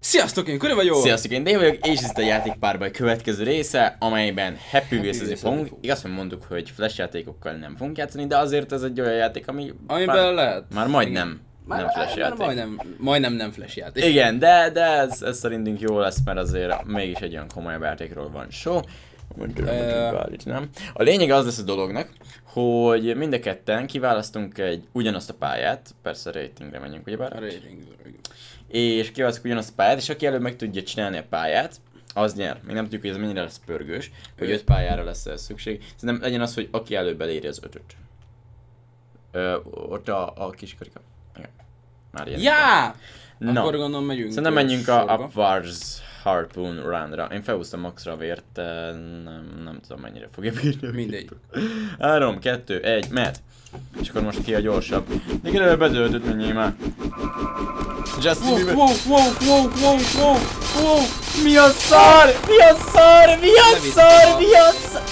Sziasztok, én Kuri vagyok! Sziasztok, én Dave vagyok, és ez itt a játékpárbaj következő része, amelyben Happy Wheels-ezni fogunk. Igaz, hogy mondtuk, hogy flash játékokkal nem fogunk játszani, de azért ez egy olyan játék, ami Amiben már, lehet. már majdnem Már, nem flash már játék. Majdnem, majdnem nem flash játék. Igen, de, de ez, ez szerintünk jó lesz, mert azért mégis egy olyan komolyabb játékról van szó. Mondjuk, Ö. uh, nem? A lényeg az lesz a dolognak, hogy mind a ketten kiválasztunk egy ugyanazt a pályát, persze ratingre menjünk, A ugyebár, rating. és kiválasztjuk ugyanazt a pályát, és aki előbb meg tudja csinálni a pályát, az nyer. Még nem tudjuk, hogy ez mennyire lesz pörgős, hogy öt pályára lesz ez szükség. Szerintem legyen az, hogy aki előbb eléri az ötöt. Ö, ott a, a kis karika. Igen. Már ilyen. Já! Na. Akkor gondolom megyünk. Szerintem menjünk a sorba. Upwards Harpoon Runra. Én felhúztam maxra vért, de nem, nem tudom mennyire fogja bírni. Mindegy. gép. 3, 2, 1, mehet! És akkor most ki a gyorsabb. Még előbb bezöltött, menjél már. Justin Wow, Bieber. wow, wow, wow, wow, wow, wow. Mi a szar? Mi a szar? Mi a Levitt szar? Mi a szar?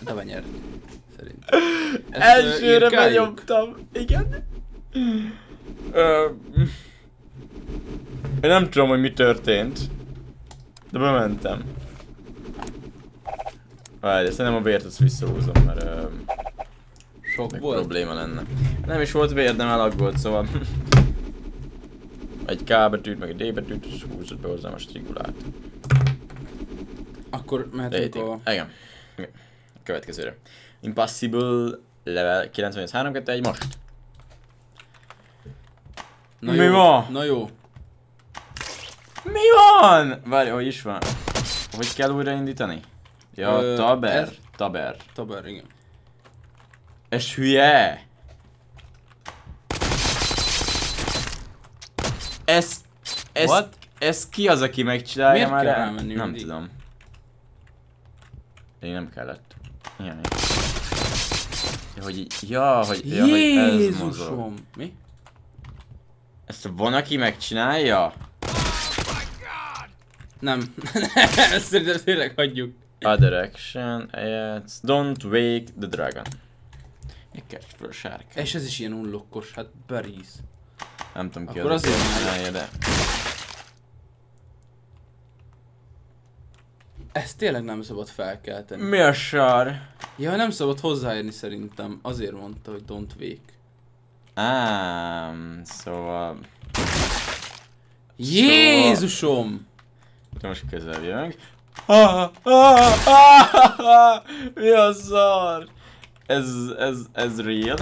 De nyert. Szerintem. Elsőre benyomtam. Igen. Ö, Én nem tudom, hogy mi történt. De bementem. Várj, szerintem a vért azt visszahúzom, mert ö, Sok volt. probléma lenne. Nem is volt vér, de elaggolt, szóval... Egy K betűt, meg egy D betűt, és húzott be hozzám a strigulát. Akkor mehetünk a... Igen. Igen. Következőre. Impossible level 98 2 1 most. Na Mi jó, van? Na jó. Mi van? Várj, hogy is van? Hogy kell újraindítani? Ja, Ö, taber. ez- Taber. Taber, igen. Ez hülye! Ez... Ez, What? ez ki az, aki megcsinálja Miért már? kell el? rámenni Nem mindig? tudom. Én nem kellett. Ilyen. Ja, hogy, így- ja, hogy, ja, hogy ez mozog. Jézusom! Mi? Ezt van, aki megcsinálja? Nem. Szerintem tényleg hagyjuk. Other action, yes. Don't wake the dragon. Egy catch föl sárka. És ez is ilyen unlockos, hát beríz. Nem tudom ki Akkor az, azért nem. csinálja, de... Ezt tényleg nem szabad felkelteni. Mi a sar? Ja, nem szabad hozzáérni szerintem. Azért mondta, hogy don't wake. Ám, szóval... Jézusom! De most közel jövünk. Ah, ah, ah, ah, Mi a szar? Ez, ez, ez real?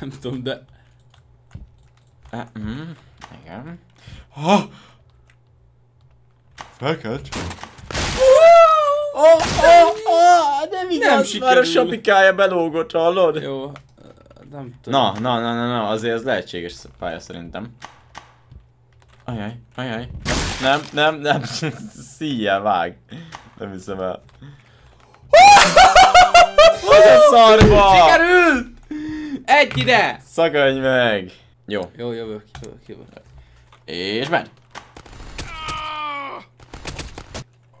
Nem tudom, de... Ah, mm, igen. Ah! Felkelt? Oh, oh, oh, nem igaz, Nem már a sikerül. sapikája belógott, hallod? Jó, nem tudom. Na, na, na, na, na, azért ez lehetséges pálya szerintem. Ajaj, ajaj. Nem, nem, nem, szíjjel vág. Nem hiszem el. Hogy a szarba! Sikerült! Egy ide! Szakadj meg! Jó, Jó, jövök, jövök, jövök. és menj!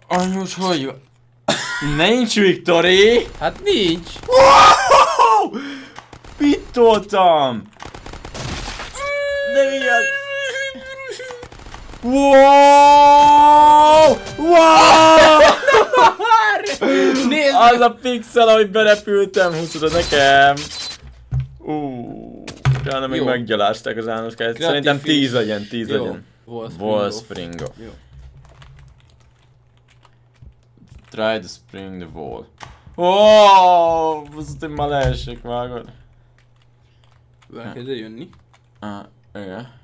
Anyus, hogy van? Nincs Victory! Hát nincs! Wow! Mit toltam? De mi az? Wow! Wow! Nézd! Az a pixel, ahogy berepültem, húzod nekem. Ú, utána még meggyalázták az. Kreatív Szerintem finish. 10 legyen, 10 Jó. legyen. Wall spring off. Jó. Try to spring the wall. Oh, én már leesek, vágod? Be kell jönni. Ah, igen.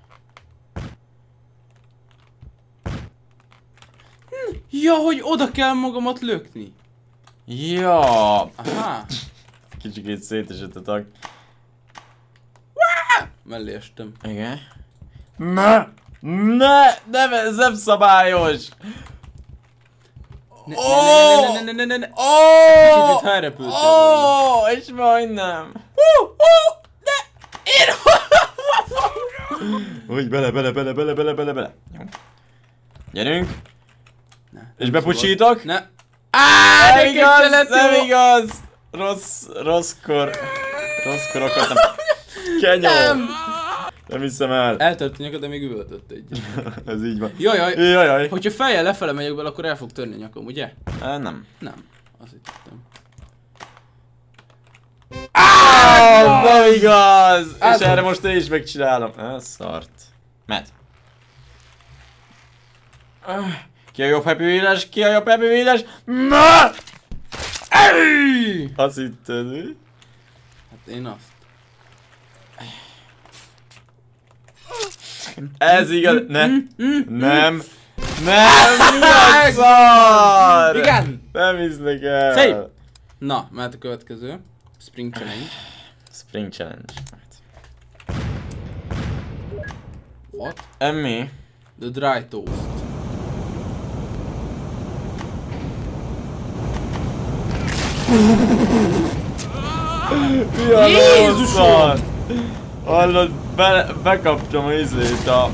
Ja, hogy oda kell magamat lökni. Ja, Aha. kicsikét szétesett a tag. Mellé estem. Igen. Ne! Ne! Nem, ez nem szabályos! Ne, Ó! ne, ne, ne, ne, ne, ne, ne. Ó! Kicsit volna. Ó! És majdnem! Hú! Hú! Ne! Én! Úgy bele, bele, bele, bele, bele, bele, bele. Jó. Gyerünk! És bepucsítok? Ne. Á, nem igaz, nem igaz! Rossz, rosszkor, rosszkor akartam. Kenyó! Nem! Nem hiszem el. Eltört a nyakad, de még üvöltött egy. Ez így van. Jajaj, Jajaj. hogyha fejjel lefele megyek bele, akkor el fog törni a nyakam, ugye? Á, nem. Nem. Azt hittem. Ah, nem igaz! És erre most én is megcsinálom. Ez szart. Met. Ah, Ki a jobb Happy Wheeles? Ki a jobb Happy Wheeles? Na! Ej! Azt hitted, mi? Hát én azt. Ez igaz. Ne. Nem. Nem, mi a szar? Igen! Nem hisznek el. Szép! Na, mehet a következő. Spring Challenge. Spring Challenge. What? Emmi? The Dry Toast. Mi a szar? Hallod, be, bekaptam a izét a...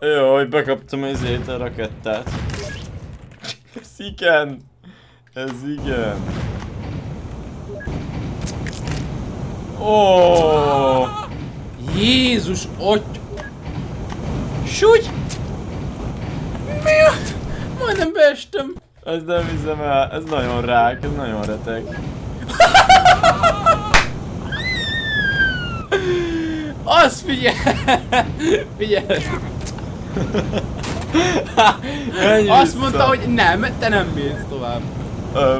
Jó, hogy bekaptam a izét a rakettát. Ez igen. Ez igen. Ó, oh, Jézus, aty... Súgy! Mi a... Majdnem beestem. Ez nem hiszem el, ez nagyon rák, ez nagyon reteg. Az figyelj! Figyelj! Azt vissza. mondta, hogy nem, te nem mész tovább. Ö,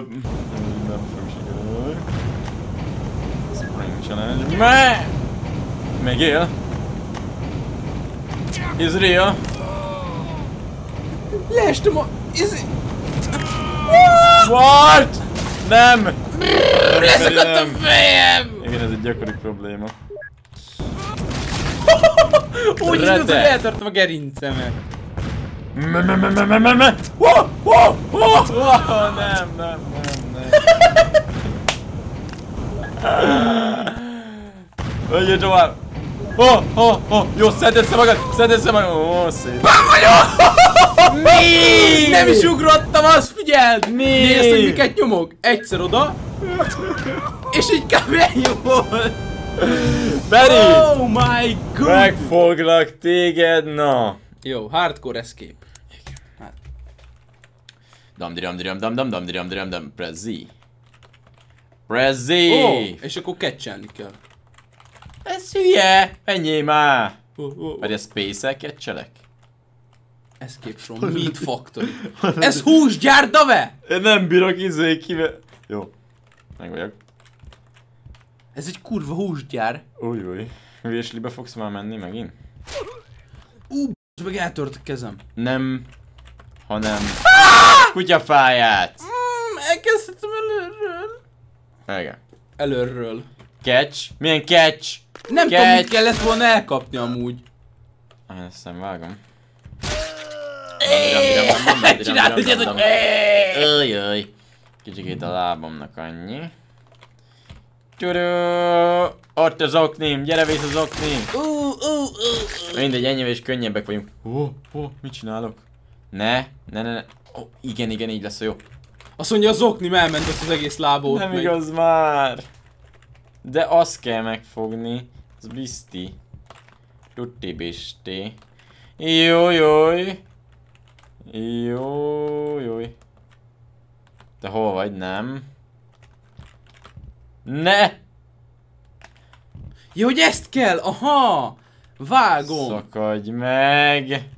nem fog sikerülni. Spring Challenge. Me! Még él? Is real? Leestem a... Ez... What? Nem! Leszakadt a nem. fejem! Igen, ez egy gyakori probléma. Úgy indult, hogy eltartom a gerincemet. Me, me, me, me, me, me, me! Wow, wow, wow, wow, nem, nem, nem, nem. Menjél tovább! Oh, oh, oh, jó, szedd össze magad, szedd össze magad! Ó, oh, szép. Mi? Nem is ugrottam, azt figyeld! Mi? Nézd, hogy miket nyomok. Egyszer oda, és így kb. ennyi volt. Beri! Oh my god! Megfoglak téged, na! Jó, hardcore escape. Dam diram dam dam dam diram diram dam Press Z. Press Z! Ó, oh, és akkor catchelni kell. Ez hülye! Menjél már! Vagy a space-el ketcselek? Escape from Meat Factory. Ez húsgyár, dave! Én nem bírok izé kive... Jó. Meg vagyok. Ez egy kurva húsgyár. Új, új. Hülyeslibe fogsz már menni megint? Ú, meg eltört a kezem. Nem. Hanem... Kutyafáját! Mm, elkezdhetem előről. Igen. Előről. Catch? Milyen catch? Nem tudom, Catch. mit kellett volna elkapni amúgy. Ah, ezt nem vágom. Csinálod hogy... Öjjöj. Kicsikét a lábamnak annyi. Tyurú! Ott az oknim, gyere vissza az oknim! Ú. Mindegy, ennyi és könnyebbek vagyunk. Ó, oh, ó, oh, mit csinálok? Ne, ne, ne, ne. Oh, igen, igen, így lesz a jó. Azt mondja, az oknim elment azt az egész lábót Nem meg. igaz már. De azt kell megfogni. Az bizti. Tutti bisti. Jó, jój. Jó, jój. Te hol vagy? Nem. Ne! Ja, hogy ezt kell, aha! Vágom. Szakadj meg!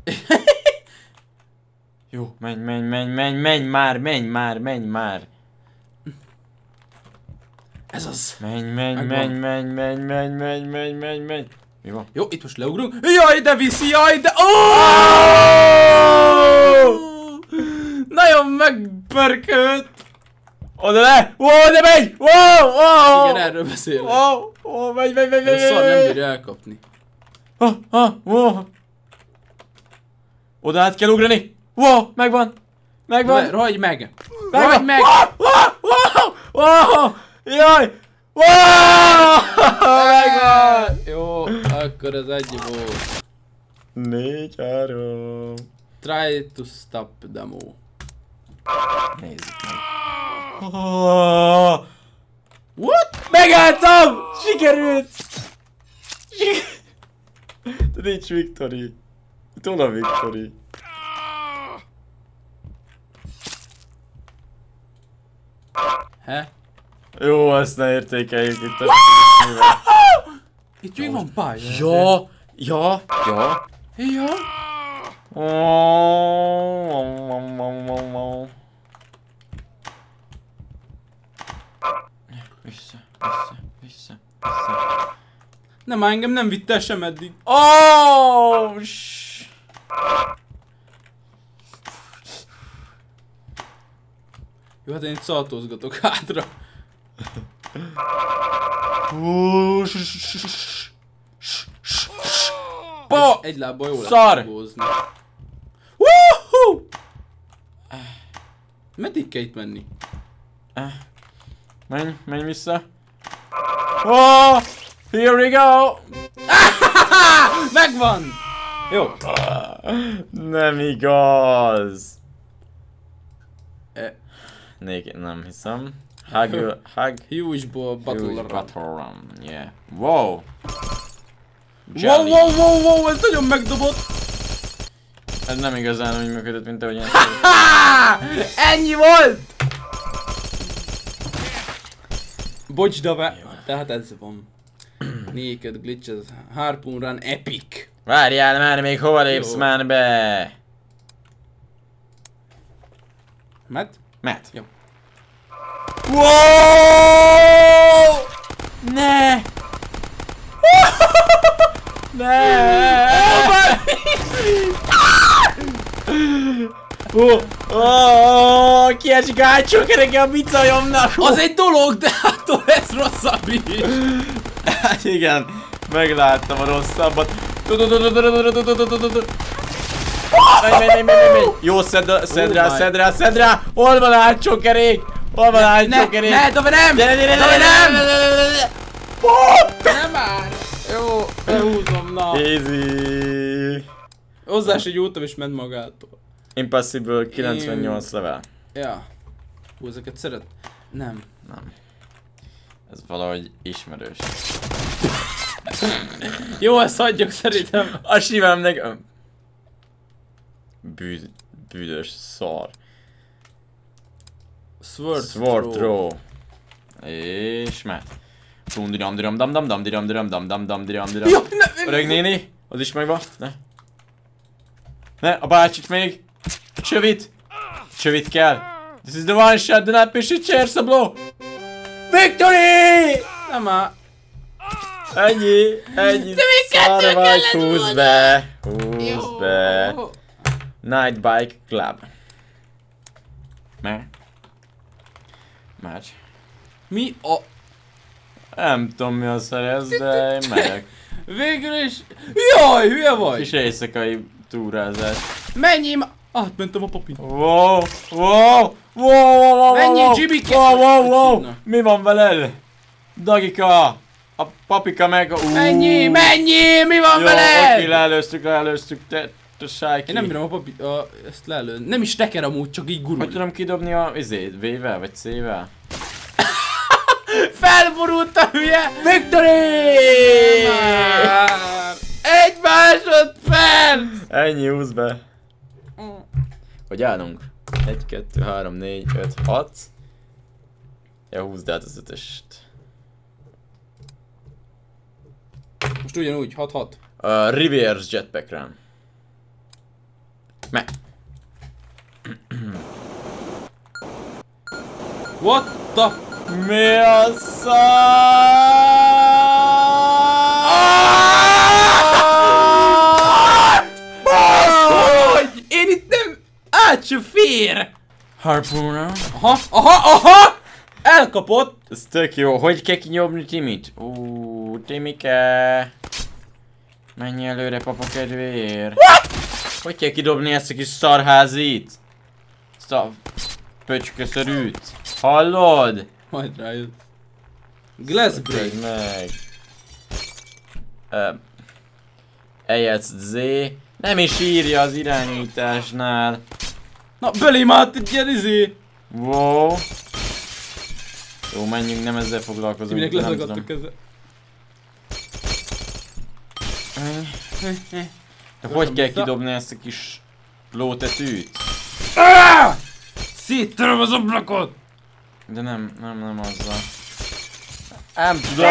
Jó, menj, menj, menj, menj, menj már, menj már, menj már! Ez az. Menj, menj, menj, menj, menj, menj, menj, menj, menj, menj. Mi van? Jó, itt most leugrunk. Jaj, de viszi, jaj, de... Ó! Nagyon megpörkölt. Oda le! Ó, de megy! Ó, ó! Igen, erről beszélek. Ó, ó, megy, megy, megy, megy, Ez szar nem megy, bírja elkapni. Ó, ó, ó. Oda át kell ugrani! Ó, megvan! Megvan! Ra- Rajdj meg! megvan. Rajdj meg! Ó, ó, ó, ó, Jaj! Ó, megvan! Jó, akkor ez egy volt. Négy, három. Try to stop demo. Nézzük meg. Oh, What? megálltam! Sikerült! Siker- De nincs Victory. Itt hol a Victory? He? Jó, azt ne értékeljük itt a... Itt még van pálya. Ja, ja, ja. Ja. Vissza, vissza, vissza, vissza. Nem, már engem nem vitt el sem eddig. Oh, sh- Jó, hát én itt szaltózgatok hátra. Ba! Egy lábbal jól Szar! Woohoo! Meddig kell itt menni? Menj, menj vissza. Oh, here we go. Megvan! Jó. Nem igaz. E, Négy, nem hiszem. Hug, hug. huge ball battle Huge run. battle run, yeah. Wow. Wow, Jelly. wow, wow, wow, ez nagyon megdobott! Ez nem igazán úgy működött, mint ahogy én! Ennyi volt! Bocs, Dave. Tehát ez van. Naked glitches, Harpoon Run Epic. Várjál már, még hova lépsz már be? Matt? Matt. Jó. Wow! Ne! ne! Ó, ó, kiesik a hátsó kereke a bicajomnak! Az egy dolog, de hát ez rosszabb is. Hát igen, megláttam a rosszabbat. Menj, menj, menj, menj, menj. Jó, szedd, szedd rá, Oh szedd rá, szedd rá! Hol van a hátsó kerék? Hol van a hátsó Ne, Dave nem! Gyere, gyere, gyere, nem! Nem már! Jó, behúzom, na. Easy. Hozzá se gyújtom és ment magától. Impossible 98 level. Ja. Hú, ezeket szeret? Nem. Nem. Ez valahogy ismerős. Jó, ezt hagyjuk szerintem. A simán meg... Bűd, bűdös szar. Sword, Sword throw. És mehet. Dum dam dam dam diram diram dam dam dam diram diram. Ja, ne, Öreg néni, az is megvan. Ne. Ne, a bácsit még. Csövit. Csövit kell. This is the one shot, do not push it, chairs a blow. Victory! Nem már. Ennyi, ennyi. De még kettő kellett húzd be. Húzd be. Night Bike Club. Me? Meccs. Mi a... Nem tudom mi a szerez, de én megyek. Végül is... Jaj, hülye vagy! Kis éjszakai túrázás. Menjél ma... Átmentem a papin. Wow, wow, wow, wow, wow, wow, Jimmy-ket! wow, wow, wow, mi van veled? Dagika, a papika meg a... Menjél, menjél, mi van Jó, veled? oké, leelőztük, leelőztük, te, sájki. Én nem bírom a. A, ezt lelőni. Nem is teker amúgy, csak így gurul. Hogy tudom kidobni a izét, V-vel vagy C-vel? Felborult a hülye! Victory! Egy másodperc! Ennyi, húz be. Hogy állunk? 1, 2, 3, 4, 5, 6. Ja, húzd át az ötöst. Most ugyanúgy, 6-6. A Reverse Jetpack Run. Me. What the... Mi a szar? Hogy? Én itt nem... Át se fér! Harpooner. Aha, aha, aha! Elkapott! Ez tök jó. Hogy kell kinyomni Timit? Ú, Timike. Menj előre, papa kedvéért. Hogy kell kidobni ezt a kis szarházit? Ezt a pöcsköszörűt. Hallod? Majd rájött. Glass break. Meg. Ö, Eljátsz Z. Nem is írja az irányításnál. Na, belém állt egy ilyen izé. Wow. Jó, menjünk, nem ezzel foglalkozunk. Minek lezagadt a keze. De hogy kell vissza. kidobni ezt a kis lótetűt? Széttöröm az ablakot! De nem, nem, nem azzal. Nem tudom!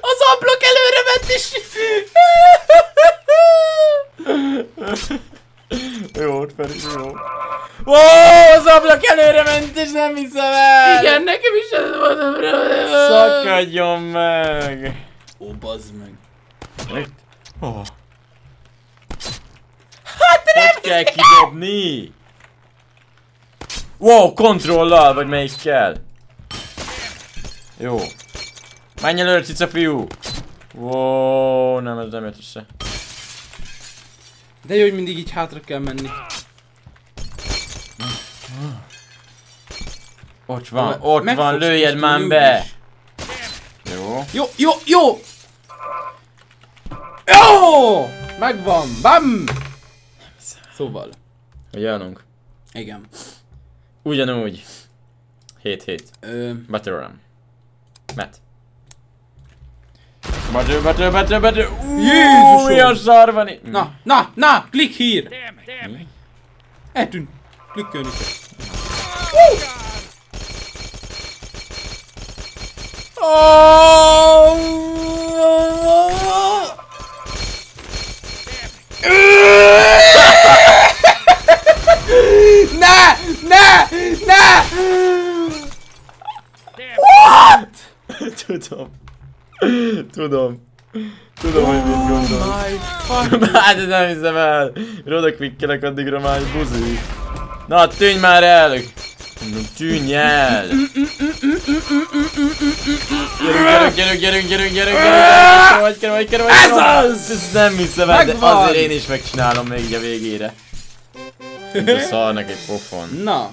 Az ablak előre ment is! Jó, ott Feri, jó. Ó, az ablak előre ment és nem hiszem el! Igen, nekem is ez volt a Szakadjon meg! Ó, bazd meg. Itt? Oh. Hát nem Hogy kell kidobni? Wow, kontrollal, vagy melyik kell? Jó. Menj előre, cica fiú! Wow, nem, ez nem jött össze. De jó, hogy mindig így hátra kell menni. Ott van, ott van, lőjed már be! is. Jó. Jó, jó, jó! Jó! Megvan, bam! Szóval, Hogy állunk? igen. Ugyanúgy. 7-7. Ö, Battle Ram. Met. Battle, battle, battle, battle. Jézusom! Mi a szar van itt? na, na, na, klik hír! Eltűnt. Klikkelni kell. Ne! Ne! Ne! Tudom. Tudom. Tudom, hogy mit gondolsz. my fuck. Hát ez nem hiszem el. Roda klikkelek addigra már buzi. Na, tűnj már el! Mondom, tűnj el! Gyerünk, gyerünk, gyerünk, gyerünk, gyerünk, gyerünk, gyerünk, kell, vagy Ez az! Ezt nem hiszem el, de azért én is megcsinálom még így a végére. Mint a szarnak egy pofon. Na.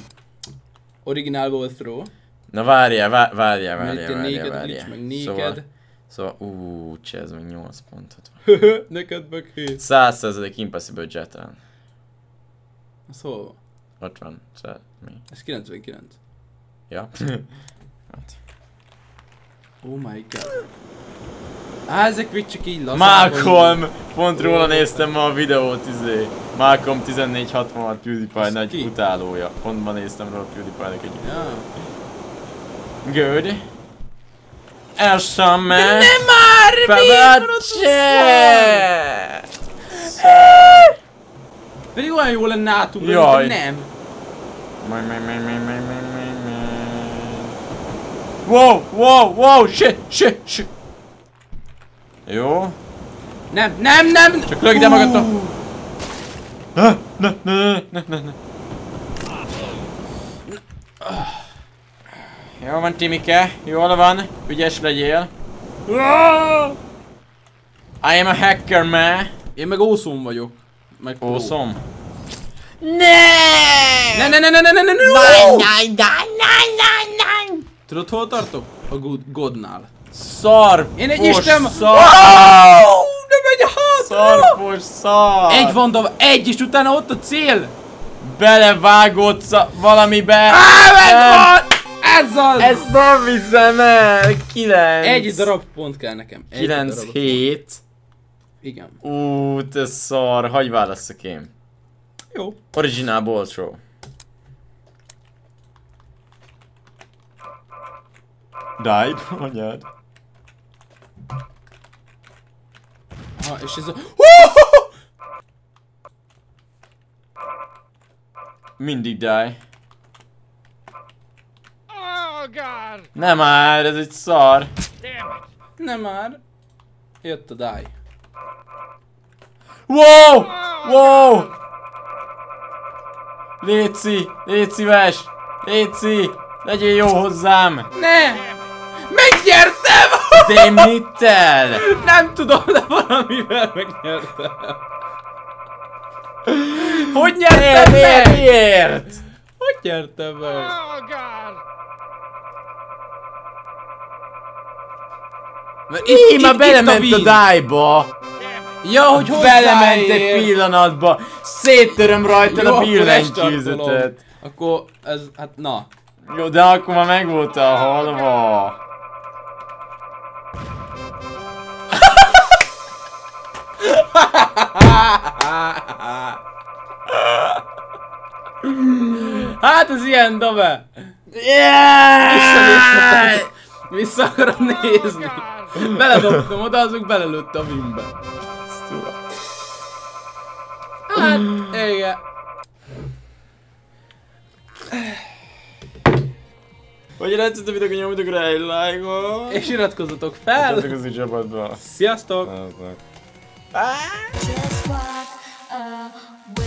Originálból throw. Na várjál, vá- várjál, várjál, várjál, glitch, várjál. meg Szóval, néked. szóval, úúúú, ez meg 8 pontot van. Neked meg hét. 100% impossible jetten. Szóval, Ott van, szóval, mi? ez 99. Ja. Oh my god. Á, ezek még csak így lazán. Malcolm! Pont róla néztem ma a videót, izé. Malcolm 1466 PewDiePie Az nagy ki? utálója. Pont ma néztem róla PewDiePie-nek egy Ja. Good. Elsa me. Nem már! Pabacse! Pedig olyan jó lenne de nem. Wow, wow, wow, shit, shit, shit. Jó. Nem, nem, nem! Csak lögd el magadra. Ú, Ne, ne, ne, ne, ne, ne. Jó van, Timike, jól van, ügyes legyél. I am a hacker, man. Én meg ószom vagyok. Meg pro. Awesome. Ne, ne, ne, ne, ne, ne, ne, ne, Nein, nein, nein, nein, nein, nein. Tudod hol tartok? A good, Godnál. Szar, Én egy isten... Szar, Oh, de megy a hátra! szarfos, szar. Egy van, egy, és utána ott a cél! Belevágott szar, valamibe. Á, meg Nem. van! Ez az! Ezt nem hiszem el. 9. Egy darab pont kell nekem. Egy 9, darab. 7. Igen. Ú, te szar, hagyj válasszak én. Jó. Original ball Dive, anyád. Ha, és ez a... Mindig die. Oh God! Nem már, ez egy szar. Damn it! Nem már. Jött a die. Wow! Wow! Léci, légy szíves! Léci! Legyél jó hozzám! Ne! Megnyertem! De mittel? Nem tudom, de valamivel megnyertem. Hogy nyertem Miért? meg? Miért? Hogy nyertem meg? Oh God! Mert Így már itt belement a! Damn it! Ja, hogy Belement egy pillanatba, széttöröm rajta a billentyűzetet. Akkor ez, hát na. Jó, de akkor már meg volt a halva. Hát ez ilyen, Dave! Yeah! Vissza akarom nézni. Beledobtam oda, azok belelőtte a wimbe. Hát, igen. Hogy tetszett a videó, nyomjatok rá egy lájkot. És iratkozzatok fel. az csapatba. Sziasztok! Sziasztok. Bye. Just walk away.